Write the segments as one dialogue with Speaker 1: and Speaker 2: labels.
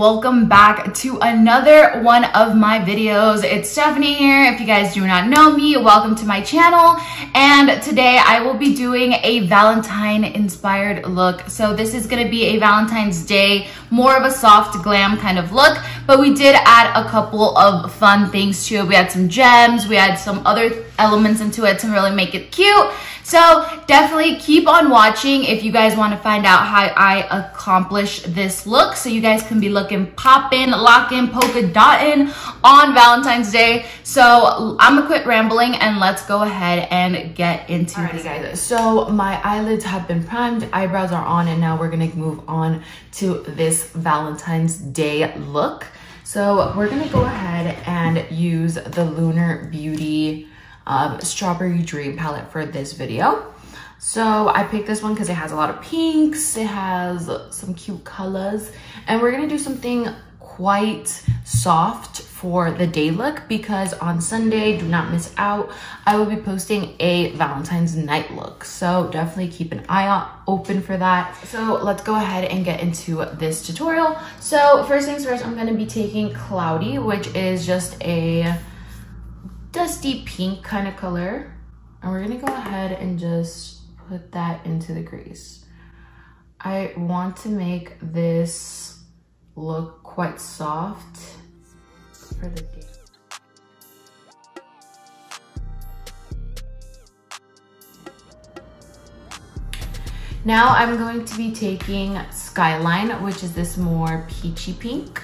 Speaker 1: welcome back to another one of my videos. It's Stephanie here. If you guys do not know me, welcome to my channel. And today I will be doing a Valentine inspired look. So this is gonna be a Valentine's Day, more of a soft glam kind of look, but we did add a couple of fun things to it. We had some gems, we had some other elements into it to really make it cute. So definitely keep on watching if you guys want to find out how I accomplish this look. So you guys can be looking poppin', lockin', polka dottin' on Valentine's Day. So I'm gonna quit rambling and let's go ahead and get into
Speaker 2: Alrighty guys, so my eyelids have been primed, eyebrows are on, and now we're gonna move on to this Valentine's Day look. So we're gonna go ahead and use the Lunar Beauty um, Strawberry Dream palette for this video. So I picked this one because it has a lot of pinks, it has some cute colors, and we're gonna do something quite soft for the day look because on Sunday, do not miss out, I will be posting a Valentine's night look. So definitely keep an eye out open for that. So let's go ahead and get into this tutorial. So first things first, I'm gonna be taking Cloudy, which is just a dusty pink kind of color. And we're gonna go ahead and just put that into the crease. I want to make this look quite soft for the. Now I'm going to be taking Skyline, which is this more peachy pink.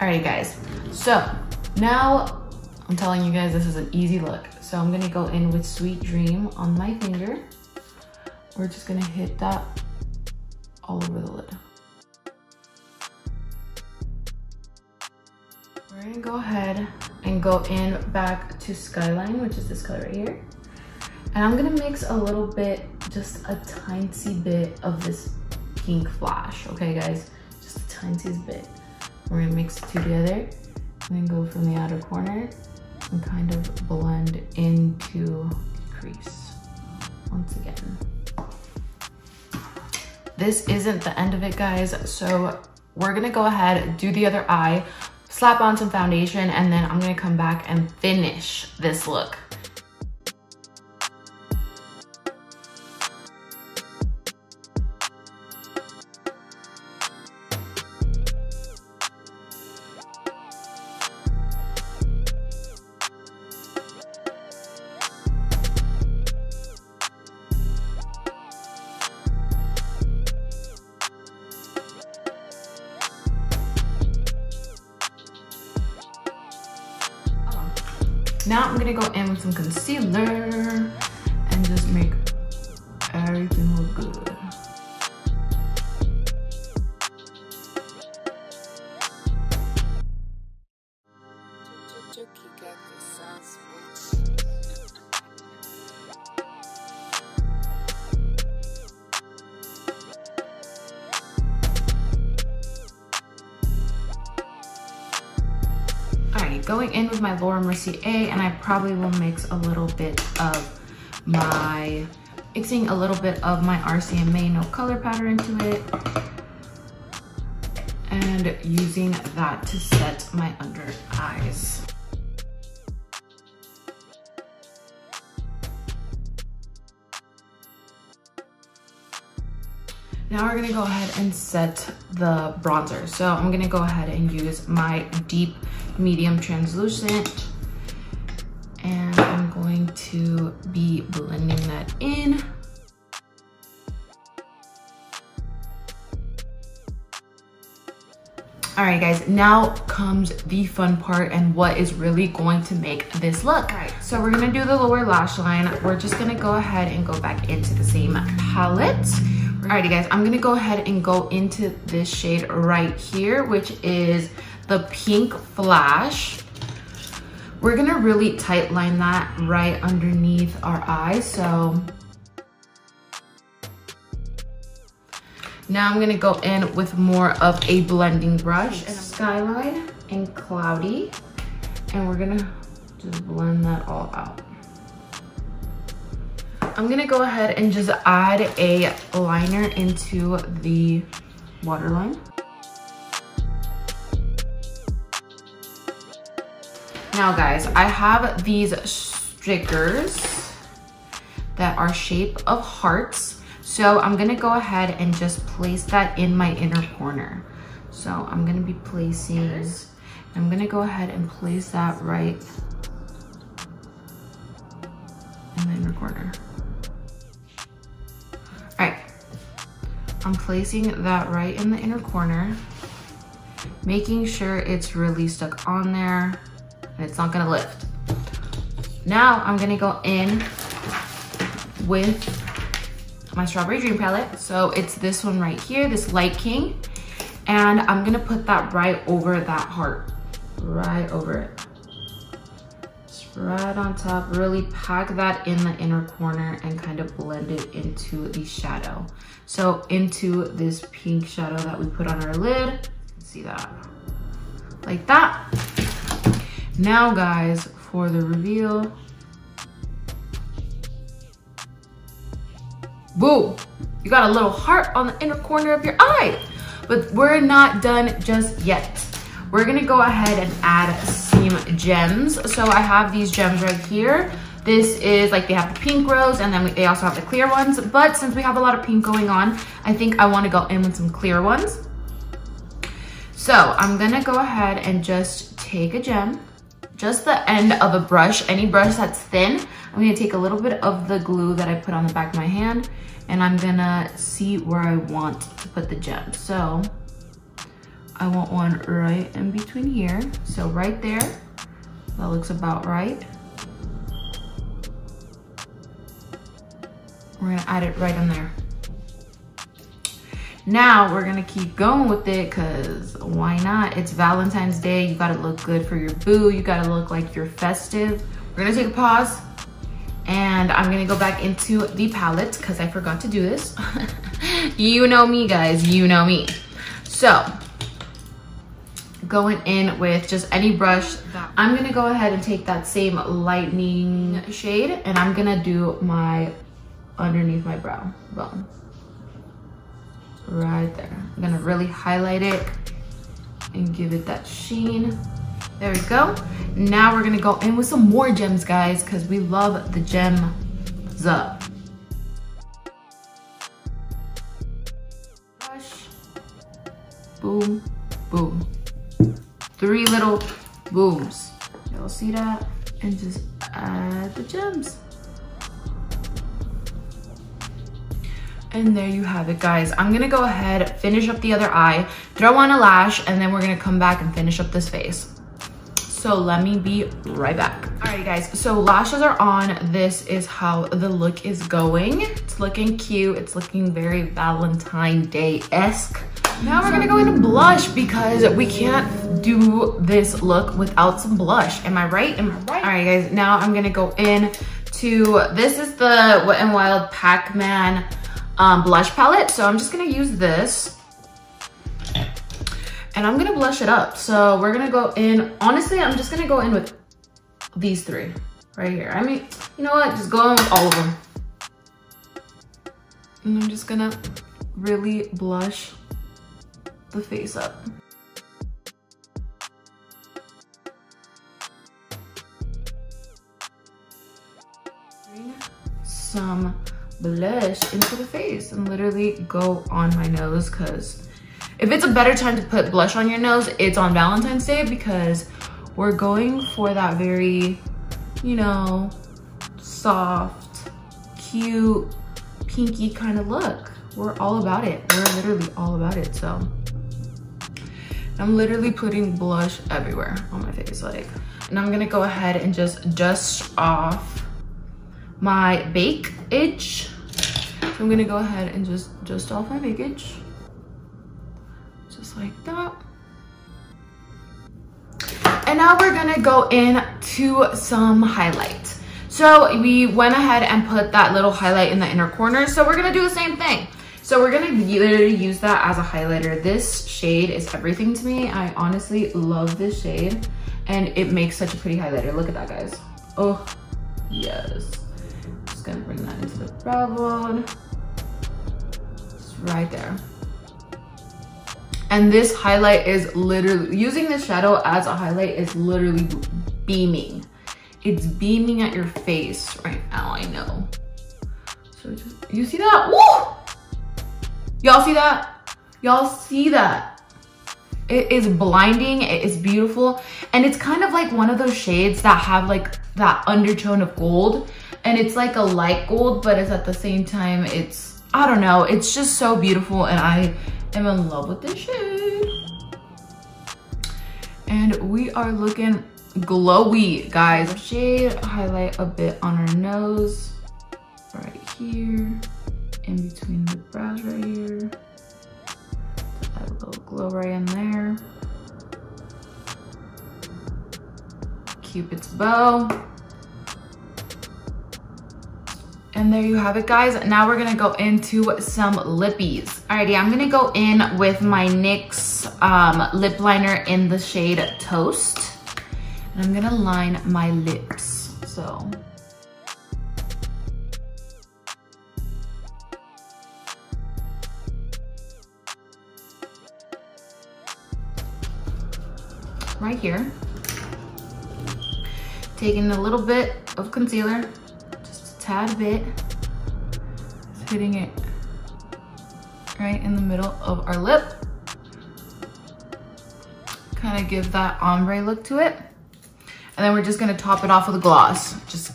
Speaker 2: Alright guys, so now I'm telling you guys this is an easy look. So I'm gonna go in with Sweet Dream on my finger. We're just gonna hit that all over the lid. We're gonna go ahead and go in back to Skyline, which is this color right here. And I'm gonna mix a little bit, just a tiny bit of this pink flash, okay guys? Just the tiniest bit. We're gonna mix the two together and then go from the outer corner and kind of blend into the crease once again. This isn't the end of it, guys. So we're gonna go ahead, do the other eye, slap on some foundation, and then I'm gonna come back and finish this look. Gonna go in with some concealer and just make everything look good. My Laura Mercier and I probably will mix a little bit of my, mixing a little bit of my RCMA No Color Powder into it and using that to set my under eyes. Now we're gonna go ahead and set the bronzer. So I'm gonna go ahead and use my deep medium translucent and I'm going to be blending that in. All right, guys, now comes the fun part and what is really going to make this look. All right, so we're gonna do the lower lash line. We're just gonna go ahead and go back into the same palette. Alrighty guys, I'm gonna go ahead and go into this shade right here, which is the Pink Flash. We're gonna really tight line that right underneath our eye, so. Now I'm gonna go in with more of a blending brush, and Skyline and Cloudy, and we're gonna just blend that all out. I'm gonna go ahead and just add a liner into the waterline. Now guys, I have these stickers that are shape of hearts. So I'm gonna go ahead and just place that in my inner corner. So I'm gonna be placing, I'm gonna go ahead and place that right in the inner corner. I'm placing that right in the inner corner, making sure it's really stuck on there and it's not gonna lift. Now I'm gonna go in with my Strawberry Dream palette. So it's this one right here, this Light King. And I'm gonna put that right over that heart, right over it. Right on top, really pack that in the inner corner and kind of blend it into the shadow. So into this pink shadow that we put on our lid, see that, like that. Now guys, for the reveal. Boo, you got a little heart on the inner corner of your eye. But we're not done just yet. We're gonna go ahead and add gems. So I have these gems right here. This is like they have the pink rose and then we, they also have the clear ones. But since we have a lot of pink going on, I think I wanna go in with some clear ones. So I'm gonna go ahead and just take a gem just the end of a brush, any brush that's thin. I'm gonna take a little bit of the glue that I put on the back of my hand and I'm gonna see where I want to put the gem. So I want one right in between here. So right there, that looks about right. We're gonna add it right in there. Now we're gonna keep going with it cause why not? It's Valentine's Day, you gotta look good for your boo, you gotta look like you're festive. We're gonna take a pause and I'm gonna go back into the palette cause I forgot to do this. you know me guys, you know me. So, going in with just any brush. I'm gonna go ahead and take that same lightning shade and I'm gonna do my underneath my brow bone right there. I'm gonna really highlight it and give it that sheen. There we go. Now we're gonna go in with some more gems, guys, because we love the gems up. Brush, boom, boom. Three little booms. You'll see that? And just add the gems. And there you have it, guys. I'm gonna go ahead, finish up the other eye, throw on a lash, and then we're gonna come back and finish up this face. So let me be right back. All right, guys, so lashes are on. This is how the look is going. It's looking cute. It's looking very Valentine Day-esque. Now we're gonna go into blush because we can't do this look without some blush. Am I right? Am I right? All right guys, now I'm gonna go in to, this is the Wet n Wild Pac-Man um, blush palette. So I'm just gonna use this and I'm gonna blush it up. So we're gonna go in, honestly, I'm just gonna go in with these three right here. I mean, you know what? Just go in with all of them. And I'm just gonna really blush the face up. Some blush into the face and literally go on my nose because if it's a better time to put blush on your nose, it's on Valentine's Day because we're going for that very, you know, soft, cute, pinky kind of look. We're all about it. We're literally all about it, so. I'm literally putting blush everywhere on my face, like. And I'm gonna go ahead and just dust off my bake itch. So I'm gonna go ahead and just dust off my bake itch. Just like that. And now we're gonna go in to some highlight. So we went ahead and put that little highlight in the inner corner. So we're gonna do the same thing. So we're gonna literally use that as a highlighter. This shade is everything to me. I honestly love this shade and it makes such a pretty highlighter. Look at that guys. Oh, yes Just gonna bring that into the brow bone. Just right there. And this highlight is literally, using this shadow as a highlight is literally beaming. It's beaming at your face right now, I know. So just, you see that? Woo! Y'all see that? Y'all see that? It is blinding, it is beautiful. And it's kind of like one of those shades that have like that undertone of gold. And it's like a light gold, but it's at the same time, it's, I don't know, it's just so beautiful. And I am in love with this shade. And we are looking glowy, guys. Shade highlight a bit on our nose, right here, in between the brows right here. Add a little glow right in there. Cupid's bow. And there you have it, guys. Now we're gonna go into some lippies. Alrighty, I'm gonna go in with my NYX um, lip liner in the shade Toast. And I'm gonna line my lips, so. Right here. Taking a little bit of concealer, just a tad bit. Just hitting it right in the middle of our lip. Kind of give that ombre look to it. And then we're just gonna top it off with a gloss. Just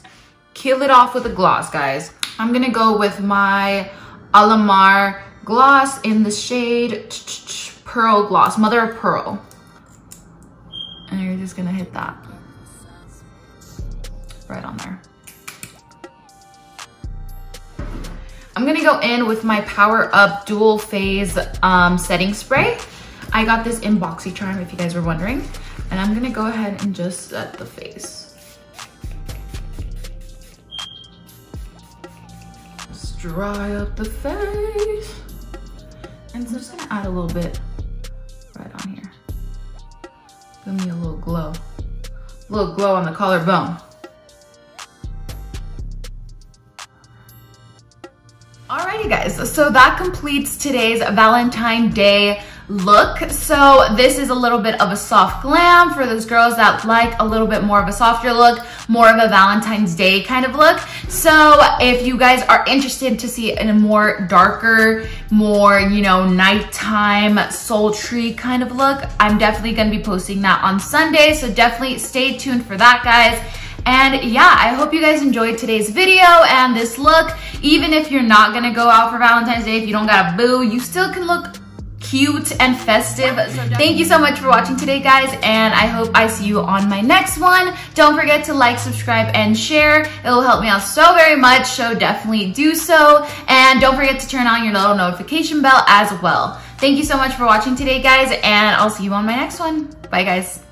Speaker 2: kill it off with a gloss, guys. I'm gonna go with my Alamar gloss in the shade Pearl Gloss, Mother of Pearl. And you're just gonna hit that right on there. I'm gonna go in with my Power Up Dual Phase um, Setting Spray. I got this in BoxyCharm if you guys were wondering. And I'm gonna go ahead and just set the face. Just dry up the face. And so I'm just gonna add a little bit. Give me a little glow. A little glow on the collarbone. Alrighty guys, so that completes today's Valentine Day look. So this is a little bit of a soft glam for those girls that like a little bit more of a softer look, more of a Valentine's Day kind of look. So if you guys are interested to see in a more darker, more, you know, nighttime, sultry kind of look, I'm definitely gonna be posting that on Sunday. So definitely stay tuned for that, guys. And yeah, I hope you guys enjoyed today's video and this look. Even if you're not gonna go out for Valentine's Day, if you don't got a boo, you still can look cute and festive. Thank you so much for watching today, guys, and I hope I see you on my next one. Don't forget to like, subscribe, and share. It will help me out so very much, so definitely do so. And don't forget to turn on your little notification bell as well. Thank you so much for watching today, guys, and I'll see you on my next one. Bye, guys.